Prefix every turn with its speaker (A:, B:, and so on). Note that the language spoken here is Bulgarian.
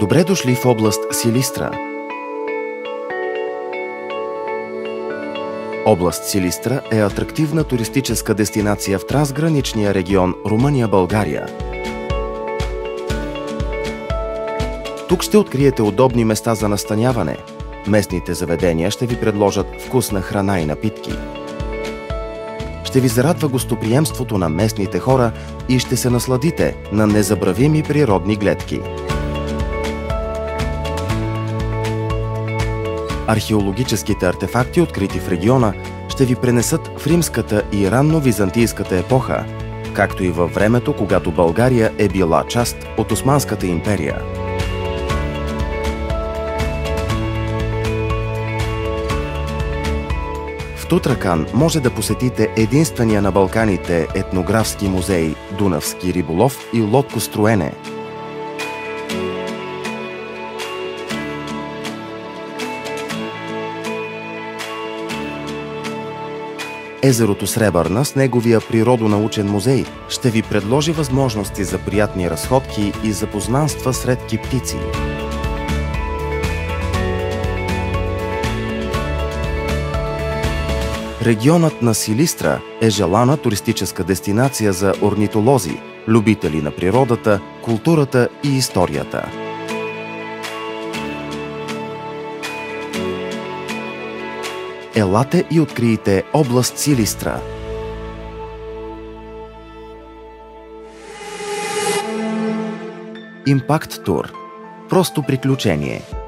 A: Добре дошли в област Силистра. Област Силистра е атрактивна туристическа дестинация в трансграничния регион Румъния-България. Тук ще откриете удобни места за настаняване. Местните заведения ще ви предложат вкусна храна и напитки. Ще ви зарадва гостоприемството на местните хора и ще се насладите на незабравими природни гледки. Археологическите артефакти, открити в региона, ще ви пренесат в римската и ранно-византийската епоха, както и във времето, когато България е била част от Османската империя. В Тутракан може да посетите единствения на Балканите етнографски музей Дунавски риболов и лодкостроене – Езерото Сребърна с неговия природонаучен музей ще ви предложи възможности за приятни разходки и запознанства с редки птици. Регионът на Силистра е желана туристическа дестинация за орнитолози, любители на природата, културата и историята. Елате и откриете област Силистра. Импакт Тур. Просто приключение –